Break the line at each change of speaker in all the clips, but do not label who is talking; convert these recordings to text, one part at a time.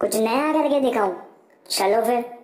कुछ नया करके दिखाऊँ। चलो फिर।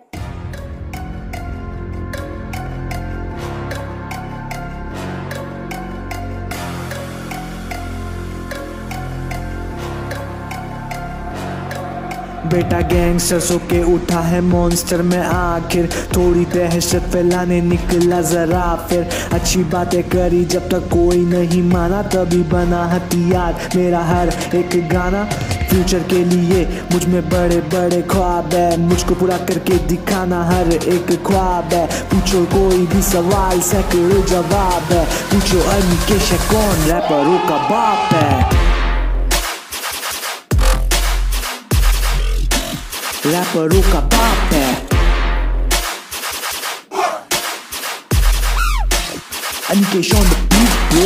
बेटा गैंगस्टर्सों के उठा है मॉन्स्टर में आखिर। थोड़ी दहशत फैलाने निकला जरा फिर। अच्छी बातें करी जब तक कोई नहीं माना तभी बना हथियार। मेरा हर एक गाना फ्यूचर के लिए। मुझमें बड़े बड़े ख्वाब है। मुझको पूरा करके दिखाना हर एक ख्वाब है। पूछो कोई भी सवाल, सैकड़ों जवाब है। पूछो अनिकेश कौन रैपरों का बाप है? रैपरों का बाप है Anikesh on the beat, bro.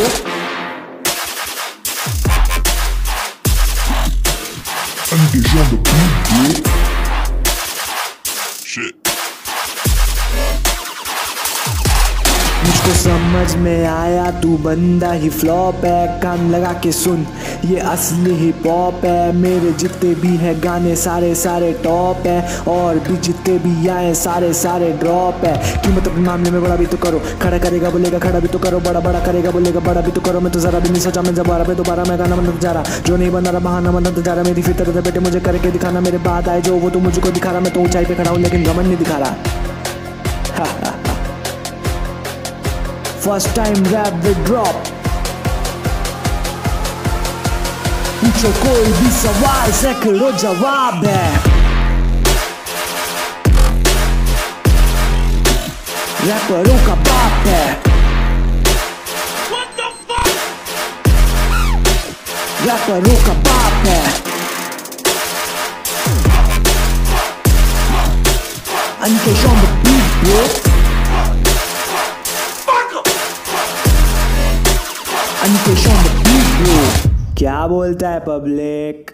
Anikesh on the beat, bro. Shit.
मुझको समझ में आया, तू बंदा ही फ्लॉप है। कान लगा के सुन, ये असली हिप हॉप है। मेरे जितने भी है गाने सारे सारे टॉप है, और भी जितने भी आए सारे सारे ड्रॉप है। कीमत अपने मामले में बड़ा भी तो करो, खड़ा करेगा बोलेगा, खड़ा भी तो करो, बड़ा बड़ा करेगा बोलेगा, बड़ा भी तो करो। मैं तो जरा भी नहीं सोचा, मैं जब आ रहा दोबारा मैं गाना बनता जा रहा। जो नहीं बना रहा, बहाना बनता जा रहा। मेरी फितर है बेटे, मुझे करके दिखाना। मेरे बात आए जो वो तो मुझको दिखा रहा। मैं तो ऊंचाई पे खड़ा हूँ, लेकिन गमन नहीं दिखा रहा। First time rap will drop पूछो कोई भी सवाल सैकड़ों जवाब है रैपरों का बाप है रैपरों का बाप है Anikesh on the beat, bro. क्या बोलता है पब्लिक